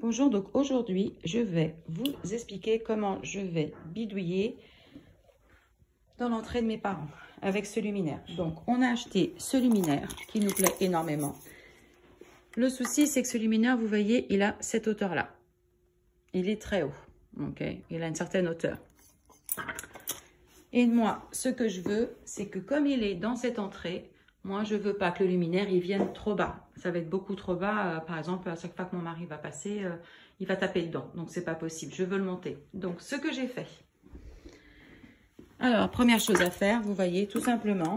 Bonjour, donc aujourd'hui, je vais vous expliquer comment je vais bidouiller dans l'entrée de mes parents avec ce luminaire. Donc, on a acheté ce luminaire qui nous plaît énormément. Le souci, c'est que ce luminaire, vous voyez, il a cette hauteur-là. Il est très haut, ok? Il a une certaine hauteur. Et moi, ce que je veux, c'est que comme il est dans cette entrée, moi, je veux pas que le luminaire, il vienne trop bas. Ça va être beaucoup trop bas. Euh, par exemple, à chaque fois que mon mari va passer, euh, il va taper dedans. Donc, c'est pas possible. Je veux le monter. Donc, ce que j'ai fait. Alors, première chose à faire, vous voyez, tout simplement,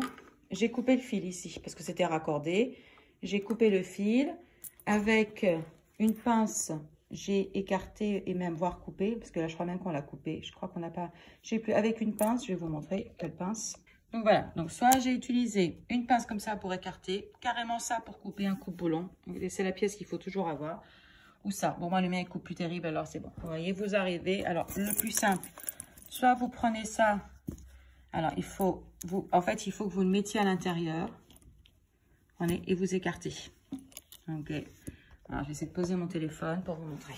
j'ai coupé le fil ici parce que c'était raccordé. J'ai coupé le fil avec une pince. J'ai écarté et même voire coupé parce que là, je crois même qu'on l'a coupé. Je crois qu'on n'a pas... Plus avec une pince. Je vais vous montrer quelle pince. Donc voilà, donc soit j'ai utilisé une pince comme ça pour écarter, carrément ça pour couper un coupe-boulon. C'est la pièce qu'il faut toujours avoir. Ou ça. Bon, moi, le mien, il coupe plus terrible, alors c'est bon. Vous voyez, vous arrivez. Alors, le plus simple, soit vous prenez ça. Alors, il faut, vous, en fait, il faut que vous le mettiez à l'intérieur. Et vous écartez. Ok. Alors, j'essaie de poser mon téléphone pour vous montrer.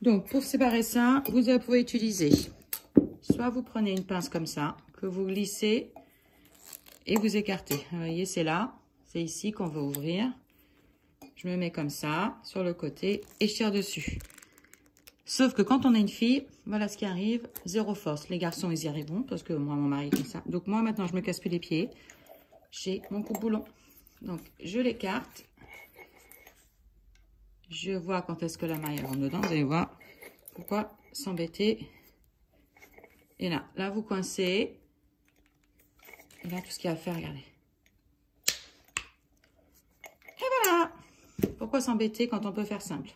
Donc, pour séparer ça, vous pouvez utiliser, soit vous prenez une pince comme ça, que vous glissez et vous écartez. Vous voyez, c'est là, c'est ici qu'on veut ouvrir. Je me mets comme ça, sur le côté, et je tire dessus. Sauf que quand on a une fille, voilà ce qui arrive, zéro force. Les garçons, ils y arriveront, parce que moi, mon mari, comme ça. Donc moi, maintenant, je me casse plus les pieds. J'ai mon coupe-boulon. Donc, je l'écarte. Je vois quand est-ce que la maille rentre dedans. Vous allez voir. Pourquoi s'embêter Et là, là, vous coincez. Et là, tout ce qu'il y a à faire, regardez. Et voilà Pourquoi s'embêter quand on peut faire simple?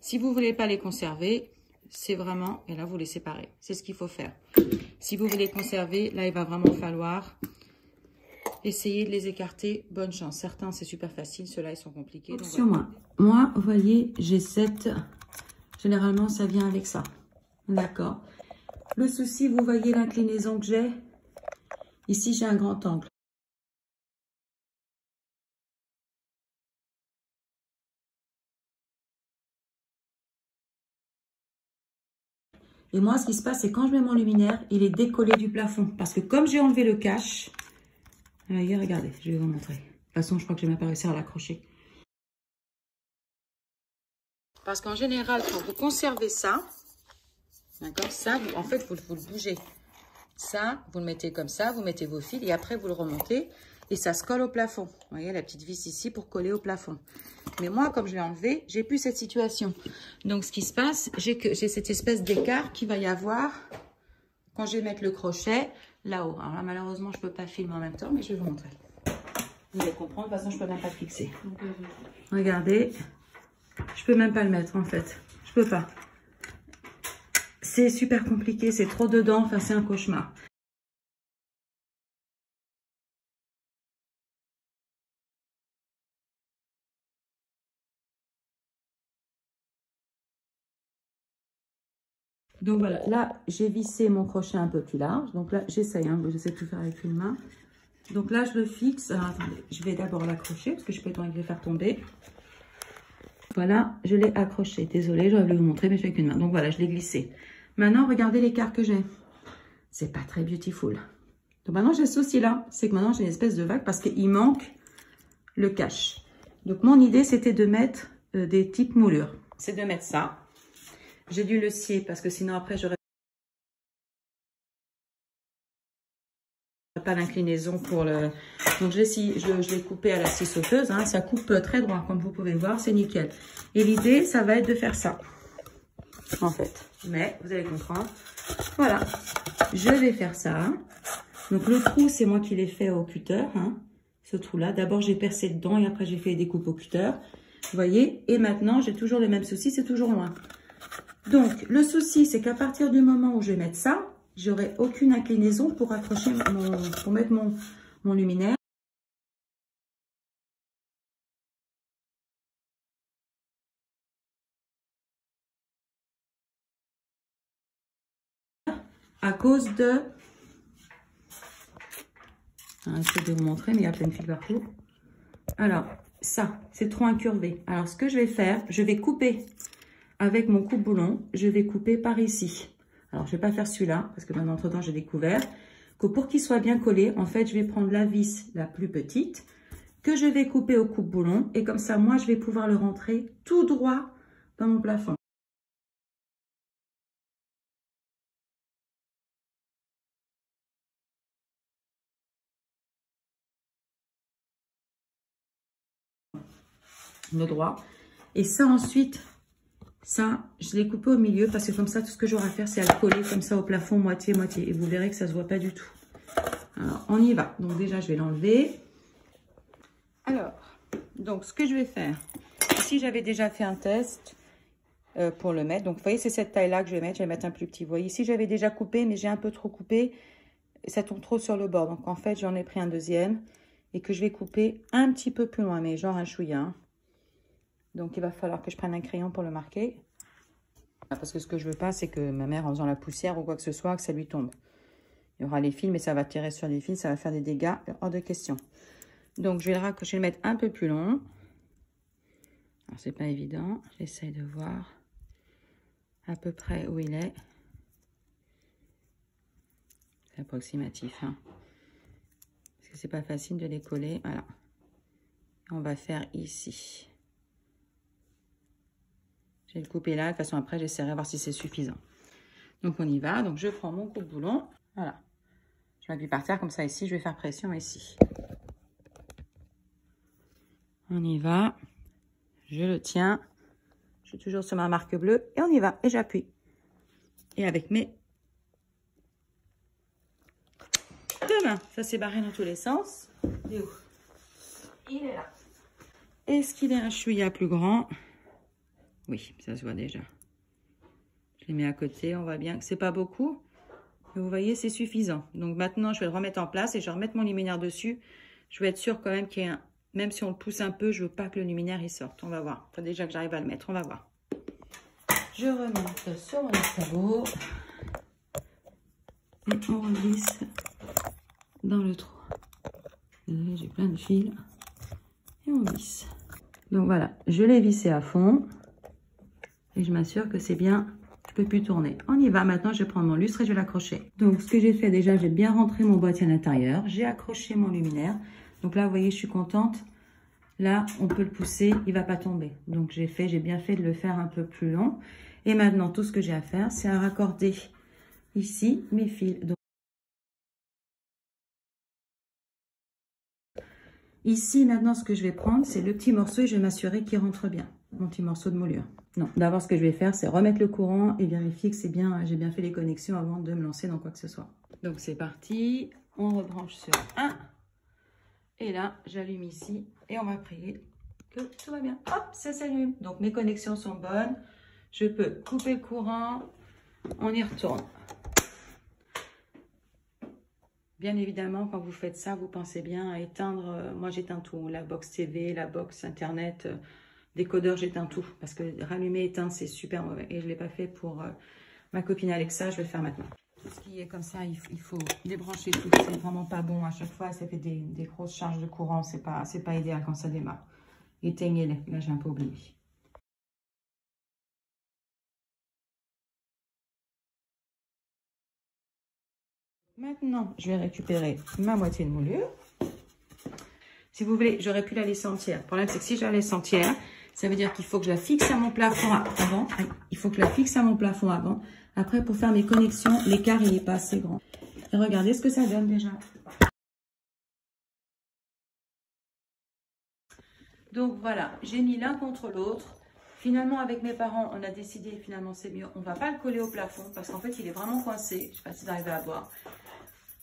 Si vous ne voulez pas les conserver, c'est vraiment... Et là, vous les séparez. C'est ce qu'il faut faire. Si vous voulez conserver, là, il va vraiment falloir essayer de les écarter. Bonne chance. Certains, c'est super facile. Ceux-là, ils sont compliqués. Sur moi. Moi, vous voyez, j'ai cette... Généralement, ça vient avec ça. D'accord Le souci, vous voyez l'inclinaison que j'ai? Ici, j'ai un grand angle. Et moi, ce qui se passe, c'est quand je mets mon luminaire, il est décollé du plafond. Parce que comme j'ai enlevé le cache, regardez, je vais vous montrer. De toute façon, je crois que je n'ai même pas réussi à l'accrocher. Parce qu'en général, quand vous conservez ça, d'accord, ça, en fait, vous, vous le bougez. Ça, vous le mettez comme ça, vous mettez vos fils et après vous le remontez et ça se colle au plafond. Vous voyez la petite vis ici pour coller au plafond. Mais moi, comme je l'ai enlevé, j'ai plus cette situation. Donc, ce qui se passe, j'ai que j'ai cette espèce d'écart qui va y avoir quand je vais mettre le crochet là-haut. Alors là, malheureusement, je peux pas filmer en même temps, mais je vais vous montrer. Vous allez comprendre. De toute façon, je peux même pas fixer. Regardez. Je peux même pas le mettre, en fait. Je peux pas. C'est super compliqué, c'est trop dedans, enfin c'est un cauchemar. Donc voilà, là j'ai vissé mon crochet un peu plus large. Donc là j'essaye, hein, j'essaie de tout faire avec une main. Donc là je le fixe. Attendez, je vais d'abord l'accrocher parce que je peux pas le faire tomber. Voilà, je l'ai accroché. Désolée, j'aurais voulu vous montrer, mais je fais qu'une main. Donc voilà, je l'ai glissé. Maintenant, regardez l'écart que j'ai. C'est pas très beautiful. Donc maintenant, j'ai ce souci-là. C'est que maintenant, j'ai une espèce de vague parce qu'il manque le cache. Donc, mon idée, c'était de mettre euh, des types moulures. C'est de mettre ça. J'ai dû le scier parce que sinon, après, j'aurais pas d'inclinaison pour le... Donc, je l'ai coupé à la scie sauteuse. Hein. Ça coupe très droit, comme vous pouvez le voir. C'est nickel. Et l'idée, ça va être de faire ça en fait. Mais vous allez comprendre. Voilà, je vais faire ça. Donc le trou, c'est moi qui l'ai fait au cutter, hein, ce trou-là. D'abord, j'ai percé dedans et après, j'ai fait des coupes au cutter. Vous voyez? Et maintenant, j'ai toujours le même souci, c'est toujours loin. Donc, le souci, c'est qu'à partir du moment où je vais mettre ça, j'aurai aucune inclinaison pour accrocher mon, pour mettre mon, mon luminaire. À cause de... J'essaie de vous montrer, mais il y a plein de fils partout. Alors, ça, c'est trop incurvé. Alors, ce que je vais faire, je vais couper avec mon coupe-boulon, je vais couper par ici. Alors, je vais pas faire celui-là, parce que dans entre-temps, j'ai découvert que pour qu'il soit bien collé, en fait, je vais prendre la vis la plus petite, que je vais couper au coupe-boulon, et comme ça, moi, je vais pouvoir le rentrer tout droit dans mon plafond. Le droit. Et ça, ensuite, ça, je l'ai coupé au milieu parce que comme ça, tout ce que j'aurai à faire, c'est à le coller comme ça au plafond, moitié-moitié. Et vous verrez que ça se voit pas du tout. Alors, on y va. Donc déjà, je vais l'enlever. Alors, donc ce que je vais faire, ici, j'avais déjà fait un test euh, pour le mettre. Donc, vous voyez, c'est cette taille-là que je vais mettre. Je vais mettre un plus petit. Vous voyez, ici, j'avais déjà coupé, mais j'ai un peu trop coupé. Ça tombe trop sur le bord. Donc, en fait, j'en ai pris un deuxième et que je vais couper un petit peu plus loin, mais genre un chouïa. Hein. Donc, il va falloir que je prenne un crayon pour le marquer. Parce que ce que je veux pas, c'est que ma mère, en faisant la poussière ou quoi que ce soit, que ça lui tombe. Il y aura les fils, mais ça va tirer sur les fils, ça va faire des dégâts, hors de question. Donc, je vais le raccrocher, le mettre un peu plus long. Alors, c'est pas évident. J'essaye de voir à peu près où il est. C'est approximatif, hein. Parce que c'est pas facile de les coller. Voilà. On va faire ici. Je vais le couper là. De toute façon, après, j'essaierai de voir si c'est suffisant. Donc, on y va. Donc, je prends mon coupe-boulon. Voilà. Je m'appuie par terre comme ça ici. Je vais faire pression ici. On y va. Je le tiens. Je suis toujours sur ma marque bleue. Et on y va. Et j'appuie. Et avec mes deux mains. Ça s'est barré dans tous les sens. Il est où? Il est là. Est-ce qu'il est un chouïa plus grand? Oui, ça se voit déjà. Je les mets à côté, on voit bien que c'est pas beaucoup. Mais vous voyez, c'est suffisant. Donc maintenant, je vais le remettre en place et je vais remettre mon luminaire dessus. Je vais être sûre quand même qu'il y ait un... Même si on le pousse un peu, je veux pas que le luminaire il sorte. On va voir. Faut déjà que j'arrive à le mettre. On va voir. Je remonte sur mon sabot. Et on revisse dans le trou. J'ai plein de fils. Et on visse. Donc voilà, je l'ai vissé à fond. Et je m'assure que c'est bien, je peux plus tourner. On y va, maintenant je vais prendre mon lustre et je vais l'accrocher. Donc ce que j'ai fait déjà, j'ai bien rentré mon boîtier à l'intérieur. J'ai accroché mon luminaire. Donc là, vous voyez, je suis contente. Là, on peut le pousser, il va pas tomber. Donc j'ai fait, j'ai bien fait de le faire un peu plus long. Et maintenant, tout ce que j'ai à faire, c'est à raccorder ici mes fils. Ici, maintenant, ce que je vais prendre, c'est le petit morceau et je vais m'assurer qu'il rentre bien, mon petit morceau de moulure. Non, d'abord, ce que je vais faire, c'est remettre le courant et vérifier que c'est bien, j'ai bien fait les connexions avant de me lancer dans quoi que ce soit. Donc, c'est parti. On rebranche sur 1. Et là, j'allume ici et on va prier que tout va bien. Hop, ça s'allume. Donc, mes connexions sont bonnes. Je peux couper le courant. On y retourne. Bien évidemment, quand vous faites ça, vous pensez bien à éteindre. Euh, moi, j'éteins tout. La box TV, la box Internet, euh, décodeur, j'éteins tout. Parce que rallumer, éteindre, c'est super mauvais. Et je ne l'ai pas fait pour euh, ma copine Alexa, je vais le faire maintenant. Tout ce qui est comme ça, il, faut débrancher tout. C'est vraiment pas bon. À chaque fois, ça fait des, grosses charges de courant. C'est pas, pas idéal quand ça démarre. Éteignez-les. Là, j'ai un peu oublié. Maintenant, je vais récupérer ma moitié de moulure. Si vous voulez, j'aurais pu la laisser entière. Le problème, c'est que si je la laisse entière, ça veut dire qu'il faut que je la fixe à mon plafond avant. Il faut que je la fixe à mon plafond avant. Après, pour faire mes connexions, l'écart, il n'est pas assez grand. Et regardez ce que ça donne déjà. Donc voilà, j'ai mis l'un contre l'autre. Finalement, avec mes parents, on a décidé, finalement c'est mieux, on ne va pas le coller au plafond parce qu'en fait, il est vraiment coincé. Je ne sais pas si vous arrivez à voir.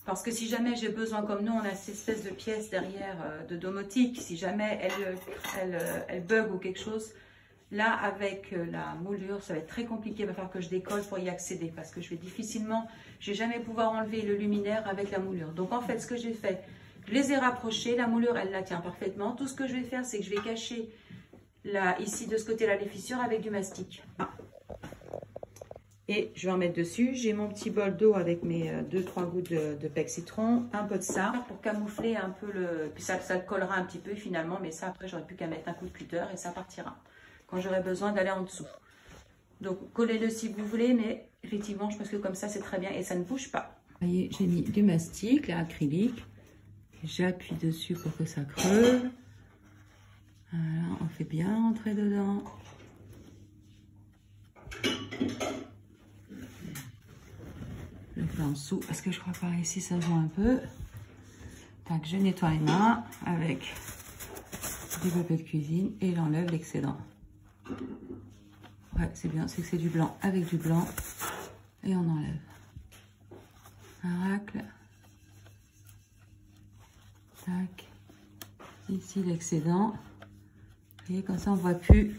Parce que si jamais j'ai besoin, comme nous, on a cette espèce de pièce derrière euh, de domotique, si jamais elle, elle, elle, bug ou quelque chose, là, avec euh, la moulure, ça va être très compliqué. Il va falloir que je décolle pour y accéder parce que je vais difficilement, je vais jamais pouvoir enlever le luminaire avec la moulure. Donc, en fait, ce que j'ai fait, je les ai rapprochés. La moulure, elle la tient parfaitement. Tout ce que je vais faire, c'est que je vais cacher là, ici, de ce côté-là, les fissures avec du mastic. Ah. Et je vais en mettre dessus. J'ai mon petit bol d'eau avec mes 2-3 euh, gouttes de, de pec citron, un peu de ça pour camoufler un peu le... Puis ça, ça collera un petit peu finalement, mais ça après j'aurais plus qu'à mettre un coup de cutter et ça partira quand j'aurai besoin d'aller en dessous. Donc, collez-le si vous voulez, mais effectivement, je pense que comme ça, c'est très bien et ça ne bouge pas. Vous voyez, j'ai mis du mastic, l'acrylique. J'appuie dessus pour que ça creuse. Voilà, on fait bien entrer dedans. Je fais en dessous parce que je crois par ici ça joue un peu. Tac, je nettoie les mains avec du papier de cuisine et j'enlève l'excédent. Ouais, c'est bien, c'est que c'est du blanc avec du blanc et on enlève. Un racle. Tac. Ici l'excédent. Et comme ça on voit plus.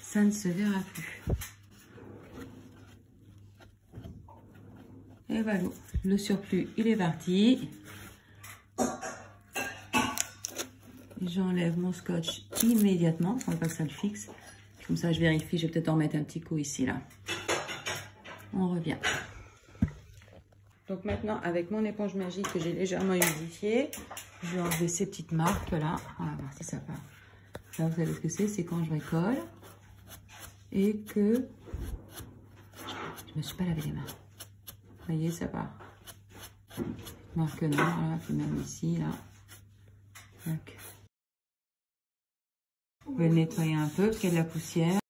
Ça ne se verra plus. Et le surplus, il est parti. J'enlève mon scotch immédiatement, pour pas que ça le fixe. Comme ça, je vérifie, je vais peut-être en mettre un petit coup ici, là. On revient. Donc maintenant, avec mon éponge magique que j'ai légèrement humidifiée, je vais enlever ces petites marques là. On va voir si ça part. Là, vous savez ce que c'est C'est quand je récolle et que je me suis pas lavé les mains. Voyez, ça part. Marque noire, là, puis même ici, là. Donc. Vous pouvez le nettoyer un peu parce qu'il y a de la poussière.